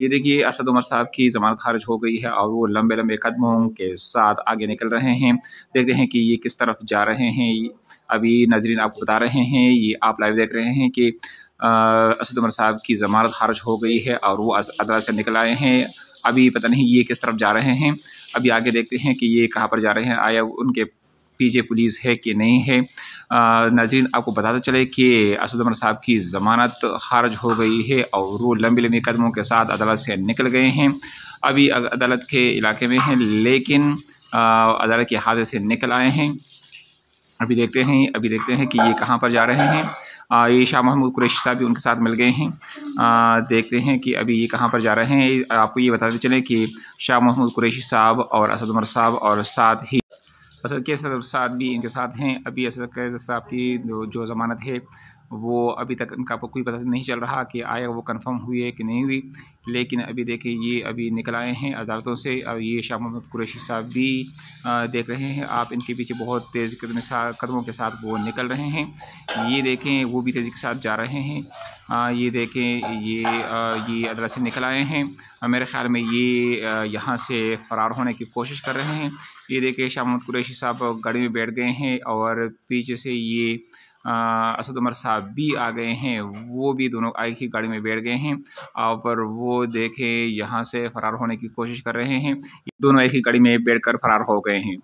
ये देखिए, असद उमर साहब की जमानत खारिज हो गई है और वो लंबे लंबे कदमों के साथ आगे निकल रहे हैं। देखते हैं कि ये किस तरफ़ जा रहे हैं। अभी नजरीन आपको बता रहे हैं, ये आप लाइव देख रहे हैं कि असद उमर साहब की जमानत खारिज हो गई है और वो अदालत से निकल आए हैं। अभी पता नहीं ये किस तरफ़ जा रहे हैं। अभी आगे देखते हैं कि ये कहाँ पर जा रहे हैं। आया उनके पीछे पुलिस है कि नहीं है। नाजीन आपको बताते चले कि असद उमर साहब की ज़मानत खारज हो गई है और वो लंबी लंबी कदमों के साथ अदालत से निकल गए हैं। अभी अदालत के इलाके में हैं लेकिन अदालत के हादे से निकल आए हैं। अभी देखते हैं अभी देखते हैं कि ये कहाँ पर जा रहे हैं। ये शाह महमूद कुरैशी साहब भी उनके साथ मिल गए हैं। आ, देखते हैं कि अभी ये कहाँ पर जा रहे हैं। आपको ये बताते चलें कि शाह महमूद कुरैशी साहब और असद उमर साहब और साथ ही असद के सदर साहब भी इनके साथ हैं। अभी असद के साहब की जो ज़मानत है, वो अभी तक इनका कोई पता नहीं चल रहा कि आया वो कंफर्म हुई है कि नहीं हुई। लेकिन अभी देखिए ये अभी निकल आए हैं अदालतों से। और ये शाह मोहम्मद कुरैशी साहब भी देख रहे हैं। आप इनके पीछे बहुत तेज़ कदम के साथ वो निकल रहे हैं। ये देखें वो भी तेज़ी के साथ जा रहे हैं। आ, ये देखें ये आ, ये अदालत से निकल आए हैं। मेरे ख्याल में ये यहाँ से फ़रार होने की कोशिश कर रहे हैं। ये देखें शाह मोहम्मद कुरैशी साहब गाड़ी में बैठ गए हैं और पीछे से ये असद उमर साहब भी आ गए हैं, वो भी दोनों एक ही गाड़ी में बैठ गए हैं। और वो देखे यहाँ से फ़रार होने की कोशिश कर रहे हैं। दोनों एक ही गाड़ी में बैठ कर फ़रार हो गए हैं।